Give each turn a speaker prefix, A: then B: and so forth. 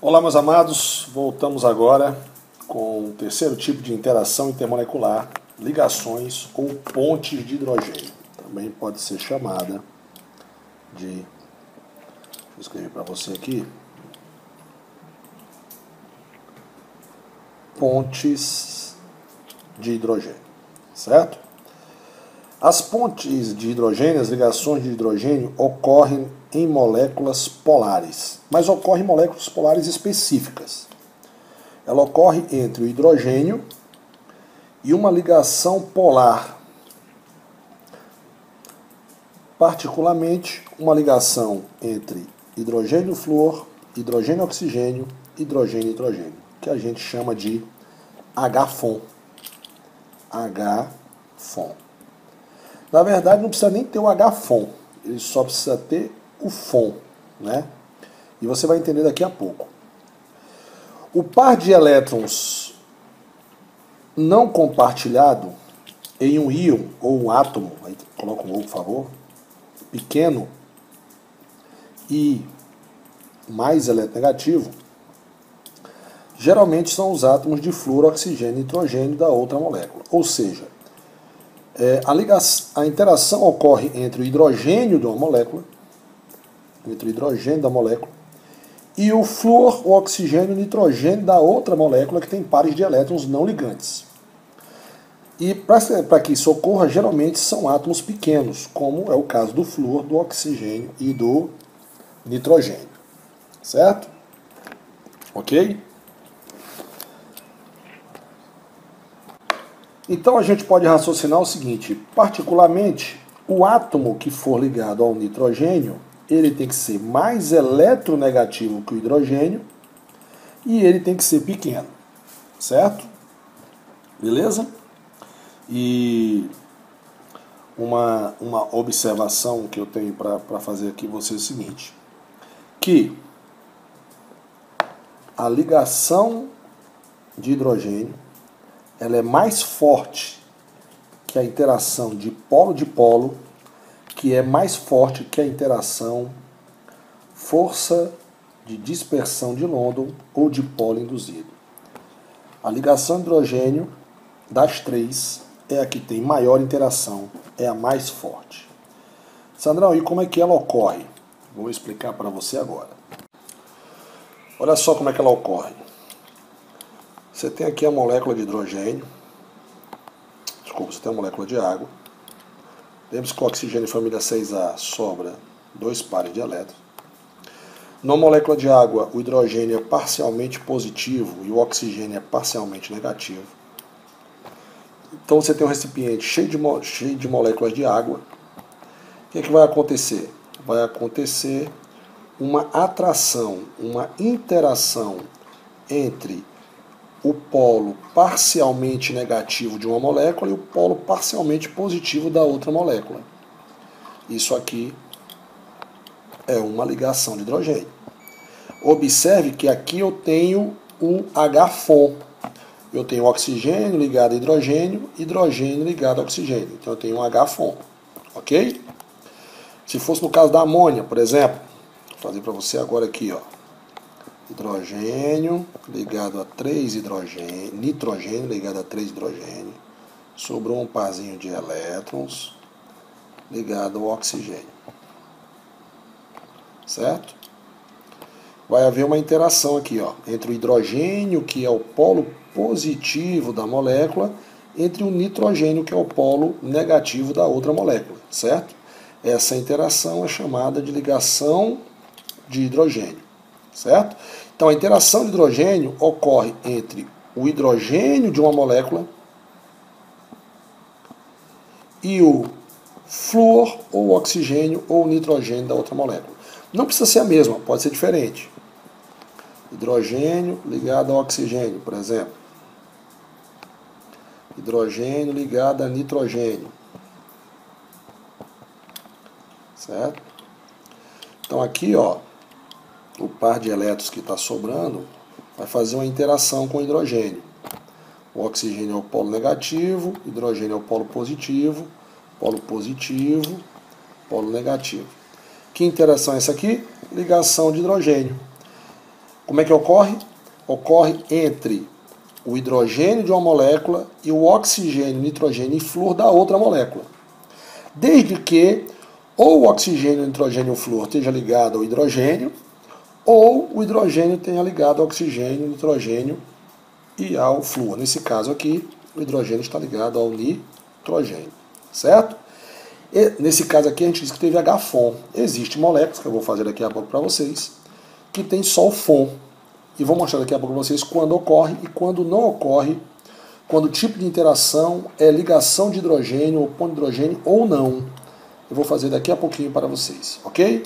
A: Olá, meus amados, voltamos agora com o terceiro tipo de interação intermolecular, ligações ou pontes de hidrogênio. Também pode ser chamada de. Deixa eu escrever para você aqui. Pontes de hidrogênio, certo? As pontes de hidrogênio, as ligações de hidrogênio, ocorrem em moléculas polares, mas ocorrem em moléculas polares específicas. Ela ocorre entre o hidrogênio e uma ligação polar, particularmente uma ligação entre hidrogênio flúor, hidrogênio oxigênio, hidrogênio hidrogênio, que a gente chama de H-FON. H-FON. Na verdade, não precisa nem ter o H-FON, ele só precisa ter o FON, né? E você vai entender daqui a pouco. O par de elétrons não compartilhado em um íon ou um átomo, aí coloca um O, por favor, pequeno e mais eletronegativo, geralmente são os átomos de flúor, oxigênio e nitrogênio da outra molécula. Ou seja, é, a, ligação, a interação ocorre entre o hidrogênio de uma molécula, entre o hidrogênio da molécula, e o flúor, o oxigênio e o nitrogênio da outra molécula que tem pares de elétrons não ligantes. E para que isso ocorra, geralmente são átomos pequenos, como é o caso do flúor, do oxigênio e do nitrogênio. Certo? Ok? Então a gente pode raciocinar o seguinte: particularmente, o átomo que for ligado ao nitrogênio, ele tem que ser mais eletronegativo que o hidrogênio e ele tem que ser pequeno, certo? Beleza? E uma, uma observação que eu tenho para fazer aqui você é o seguinte: que a ligação de hidrogênio ela é mais forte que a interação de polo de polo, que é mais forte que a interação força de dispersão de London ou de polo induzido. A ligação hidrogênio das três é a que tem maior interação, é a mais forte. Sandrão, e como é que ela ocorre? Vou explicar para você agora. Olha só como é que ela ocorre. Você tem aqui a molécula de hidrogênio. Desculpa, você tem a molécula de água. Lembre-se que o oxigênio família 6A sobra dois pares de elétrons. Na molécula de água, o hidrogênio é parcialmente positivo e o oxigênio é parcialmente negativo. Então você tem um recipiente cheio de, cheio de moléculas de água. O que, é que vai acontecer? Vai acontecer uma atração, uma interação entre o polo parcialmente negativo de uma molécula e o polo parcialmente positivo da outra molécula. Isso aqui é uma ligação de hidrogênio. Observe que aqui eu tenho o H-FON. Eu tenho oxigênio ligado a hidrogênio, hidrogênio ligado a oxigênio. Então eu tenho um H-FON. Ok? Se fosse no caso da amônia, por exemplo, vou fazer para você agora aqui, ó hidrogênio ligado a três hidrogênio, nitrogênio ligado a três hidrogênio, sobrou um parzinho de elétrons ligado ao oxigênio. Certo? Vai haver uma interação aqui, ó, entre o hidrogênio, que é o polo positivo da molécula, entre o nitrogênio, que é o polo negativo da outra molécula, certo? Essa interação é chamada de ligação de hidrogênio certo? Então a interação de hidrogênio ocorre entre o hidrogênio de uma molécula e o flúor ou oxigênio ou nitrogênio da outra molécula. Não precisa ser a mesma, pode ser diferente. Hidrogênio ligado ao oxigênio, por exemplo. Hidrogênio ligado a nitrogênio. Certo? Então aqui, ó, o par de elétrons que está sobrando vai fazer uma interação com o hidrogênio. O oxigênio é o polo negativo, o hidrogênio é o polo positivo, polo positivo, polo negativo. Que interação é essa aqui? Ligação de hidrogênio. Como é que ocorre? Ocorre entre o hidrogênio de uma molécula e o oxigênio, nitrogênio e flúor da outra molécula. Desde que ou o oxigênio, nitrogênio e flúor esteja ligado ao hidrogênio, ou o hidrogênio tenha ligado ao oxigênio, nitrogênio e ao flúor. Nesse caso aqui, o hidrogênio está ligado ao nitrogênio, certo? E nesse caso aqui a gente diz que teve HFON. Existem moléculas, que eu vou fazer daqui a pouco para vocês, que tem só o FON. E vou mostrar daqui a pouco para vocês quando ocorre e quando não ocorre, quando o tipo de interação é ligação de hidrogênio ou ponto de hidrogênio ou não. Eu vou fazer daqui a pouquinho para vocês, ok?